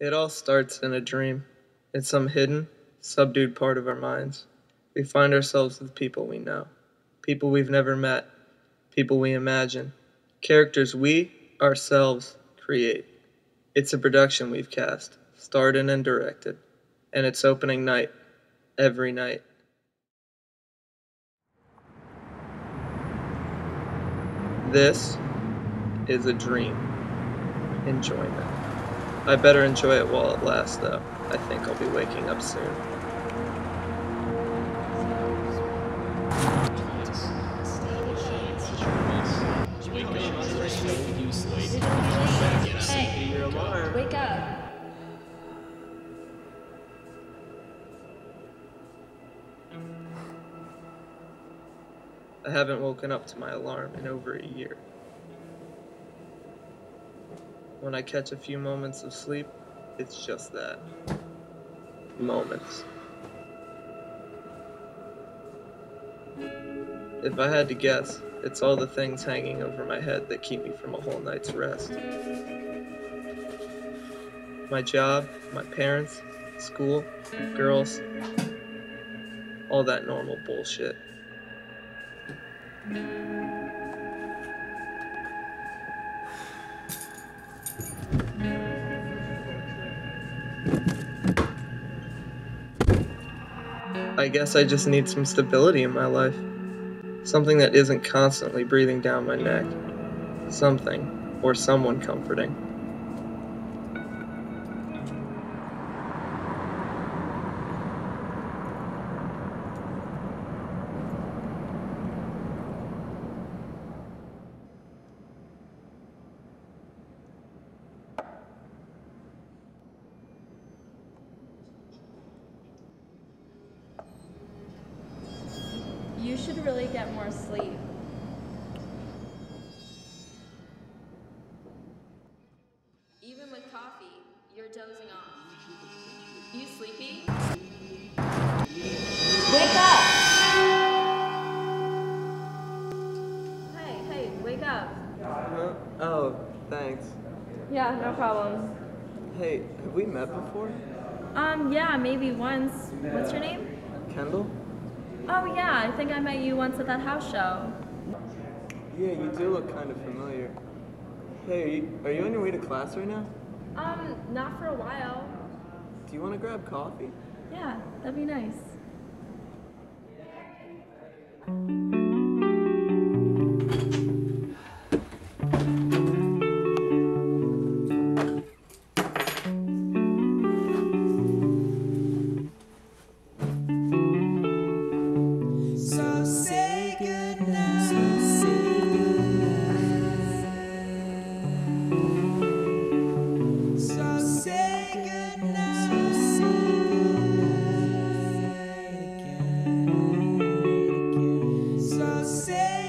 It all starts in a dream. In some hidden, subdued part of our minds. We find ourselves with people we know, people we've never met, people we imagine, characters we, ourselves, create. It's a production we've cast, starred in and directed, and it's opening night, every night. This is a dream. Enjoyment. I better enjoy it while it lasts, though. I think I'll be waking up soon. I haven't woken up to my alarm in over a year. When I catch a few moments of sleep, it's just that. Moments. If I had to guess, it's all the things hanging over my head that keep me from a whole night's rest. My job, my parents, school, girls, all that normal bullshit. I guess I just need some stability in my life. Something that isn't constantly breathing down my neck. Something, or someone comforting. You should really get more sleep. Even with coffee, you're dozing off. You sleepy? Wake up! Hey, hey, wake up. Huh? Oh, thanks. Yeah, no problem. Hey, have we met before? Um, yeah, maybe once. What's your name? Kendall? Oh, yeah, I think I met you once at that house show. Yeah, you do look kind of familiar. Hey, are you, are you on your way to class right now? Um, not for a while. Do you want to grab coffee? Yeah, that'd be nice. say.